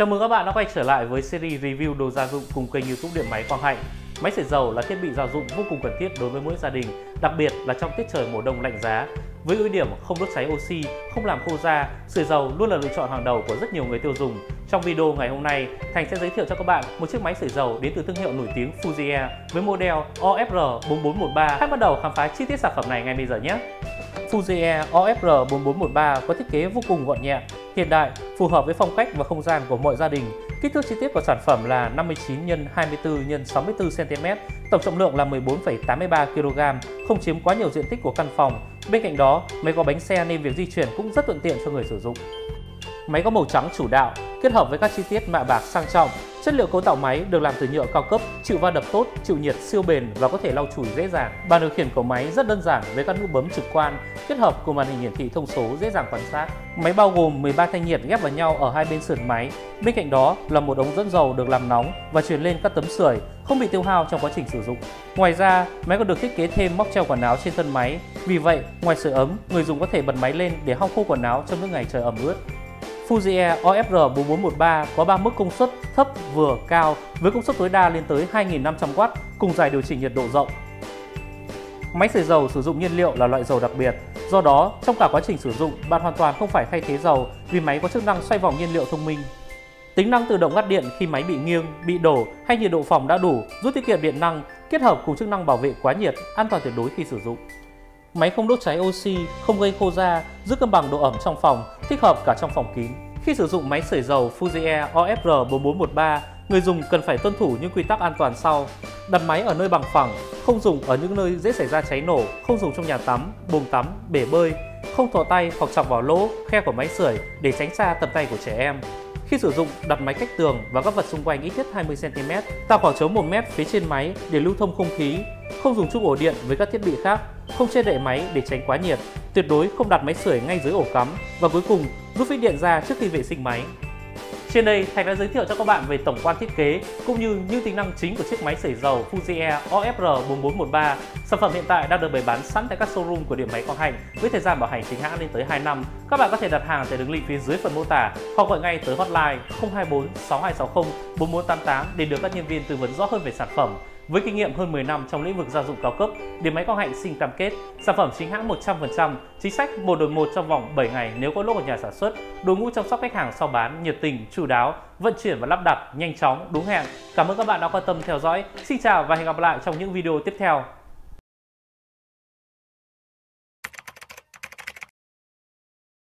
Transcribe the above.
Chào mừng các bạn đã quay trở lại với series review đồ gia dụng cùng kênh youtube Điện Máy Quang Hạnh. Máy sưởi dầu là thiết bị gia dụng vô cùng cần thiết đối với mỗi gia đình, đặc biệt là trong tiết trời mùa đông lạnh giá. Với ưu điểm không đốt cháy oxy, không làm khô da, sưởi dầu luôn là lựa chọn hàng đầu của rất nhiều người tiêu dùng. Trong video ngày hôm nay, Thành sẽ giới thiệu cho các bạn một chiếc máy sưởi dầu đến từ thương hiệu nổi tiếng Fuji Air với model OFR4413. Hãy bắt đầu khám phá chi tiết sản phẩm này ngay bây giờ nhé! Fuji Air OFR4413 có thiết kế vô cùng gọn nhẹ, hiện đại, phù hợp với phong cách và không gian của mọi gia đình. Kích thước chi tiết của sản phẩm là 59 x 24 x 64 cm, tổng trọng lượng là 14,83 kg, không chiếm quá nhiều diện tích của căn phòng. Bên cạnh đó, máy có bánh xe nên việc di chuyển cũng rất thuận tiện cho người sử dụng. Máy có màu trắng chủ đạo, kết hợp với các chi tiết mạ bạc sang trọng. Chất liệu cấu tạo máy được làm từ nhựa cao cấp, chịu va đập tốt, chịu nhiệt siêu bền và có thể lau chùi dễ dàng. Bàn điều khiển của máy rất đơn giản với các nút bấm trực quan, kết hợp cùng màn hình hiển thị thông số dễ dàng quan sát. Máy bao gồm 13 thanh nhiệt ghép vào nhau ở hai bên sườn máy. Bên cạnh đó là một ống dẫn dầu được làm nóng và truyền lên các tấm sưởi, không bị tiêu hao trong quá trình sử dụng. Ngoài ra, máy còn được thiết kế thêm móc treo quần áo trên thân máy. Vì vậy, ngoài sưởi ấm, người dùng có thể bật máy lên để hong khô quần áo trong những ngày trời ẩm ướt. Fuji Air OFR4413 có 3 mức công suất thấp, vừa, cao với công suất tối đa lên tới 2.500W cùng dài điều chỉnh nhiệt độ rộng. Máy sưởi dầu sử dụng nhiên liệu là loại dầu đặc biệt, do đó trong cả quá trình sử dụng bạn hoàn toàn không phải thay thế dầu vì máy có chức năng xoay vòng nhiên liệu thông minh. Tính năng tự động ngắt điện khi máy bị nghiêng, bị đổ hay nhiệt độ phòng đã đủ giúp tiết kiệm điện năng kết hợp cùng chức năng bảo vệ quá nhiệt, an toàn tuyệt đối khi sử dụng. Máy không đốt cháy oxy, không gây khô da, giữ cân bằng độ ẩm trong phòng, thích hợp cả trong phòng kín. Khi sử dụng máy sưởi dầu Fuji Air OFR4413, người dùng cần phải tuân thủ những quy tắc an toàn sau. Đặt máy ở nơi bằng phẳng, không dùng ở những nơi dễ xảy ra cháy nổ, không dùng trong nhà tắm, bồn tắm, bể bơi, không thò tay hoặc chọc vào lỗ, khe của máy sưởi để tránh xa tầm tay của trẻ em. Khi sử dụng, đặt máy cách tường và các vật xung quanh ít nhất 20cm, tạo khoảng trống 1 mét phía trên máy để lưu thông không khí, không dùng chung ổ điện với các thiết bị khác, không che đậy máy để tránh quá nhiệt, tuyệt đối không đặt máy sưởi ngay dưới ổ cắm và cuối cùng rút phích điện ra trước khi vệ sinh máy. Trên đây, Thành đã giới thiệu cho các bạn về tổng quan thiết kế cũng như những tính năng chính của chiếc máy sưởi dầu Fuji Air OFR4413. Sản phẩm hiện tại đang được bày bán sẵn tại các showroom của điểm máy Quang Hành với thời gian bảo hành chính hãng lên tới 2 năm. Các bạn có thể đặt hàng tại đường link phía dưới phần mô tả hoặc gọi ngay tới hotline 024 6260 4488 để được các nhân viên tư vấn rõ hơn về sản phẩm. Với kinh nghiệm hơn 10 năm trong lĩnh vực gia dụng cao cấp, điện máy Quang Hạnh xin cam kết sản phẩm chính hãng 100%, chính sách một đổi một trong vòng 7 ngày nếu có lỗi của nhà sản xuất, đội ngũ chăm sóc khách hàng sau bán nhiệt tình, chu đáo, vận chuyển và lắp đặt nhanh chóng, đúng hẹn. Cảm ơn các bạn đã quan tâm theo dõi. Xin chào và hẹn gặp lại trong những video tiếp theo.